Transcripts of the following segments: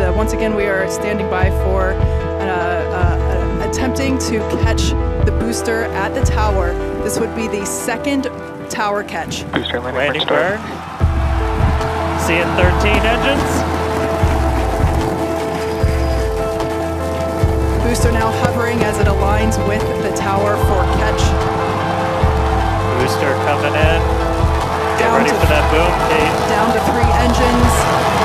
The, the, once again, we are standing by for uh, uh, attempting to catch the booster at the tower. This would be the second tower catch. Booster landing, Landing start. burn. Seeing 13 engines. Booster now hovering as it aligns with the tower for catch. Booster coming in. Get Down ready to- for that boom, Kate. Down to three engines.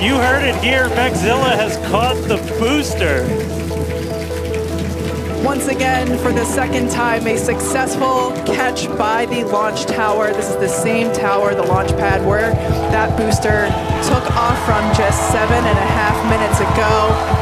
You heard it here. Mechazilla has caught the booster. Once again, for the second time, a successful catch by the launch tower. This is the same tower, the launch pad, where that booster took off from just seven and a half minutes ago.